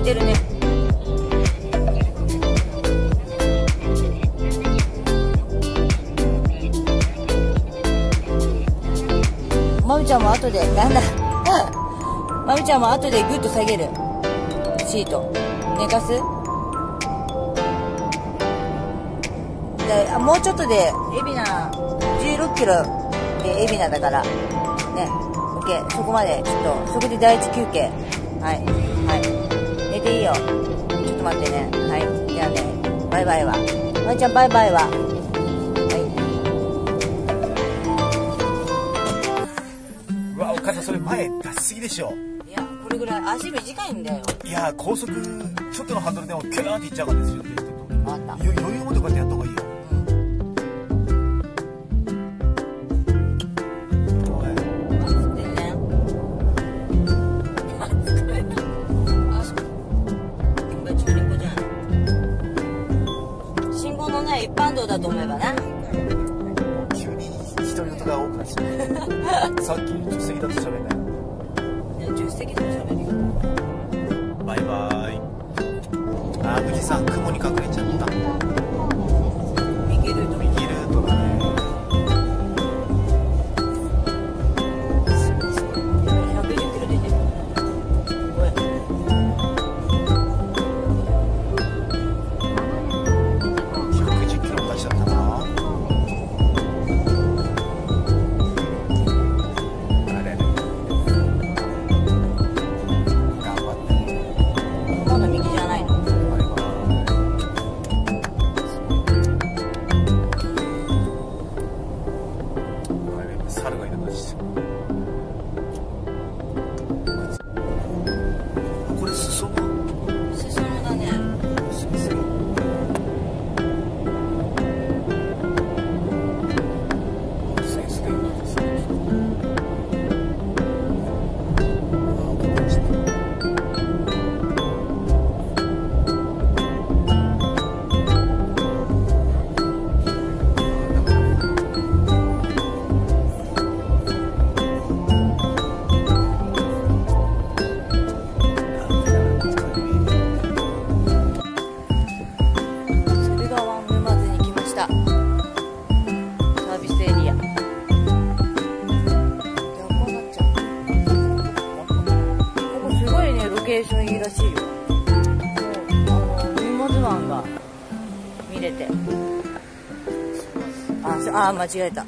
いてるね。まみちゃんも後でなんだ。まみちゃんも後でぐっと下げる。シート。寝かす？あもうちょっとで海老名1 6キロで海老名だから。ね。オッケー。そこまでちょっとそこで第一休憩。はい。いよ。ちょっと待ってね。はい。じゃあね。バイバイは。まみちゃんバイバイは。うわお母さんそれ前出しすぎでしょ。いやこれぐらい足短いんだよ。いや高速ちょっとのハンドルでもキューンっていっちゃうからですよ。って言余裕を持ってこうやってやっ一般道だと思えばな。急に独り言が多くなっちゃう。さっき助手席だと喋んない。助手席でも喋るよした。サービスエリア。逆になっちゃう。ここすごいねロケーションいいらしいよ。もうあの沼津湾が見れて。ああ間違えた。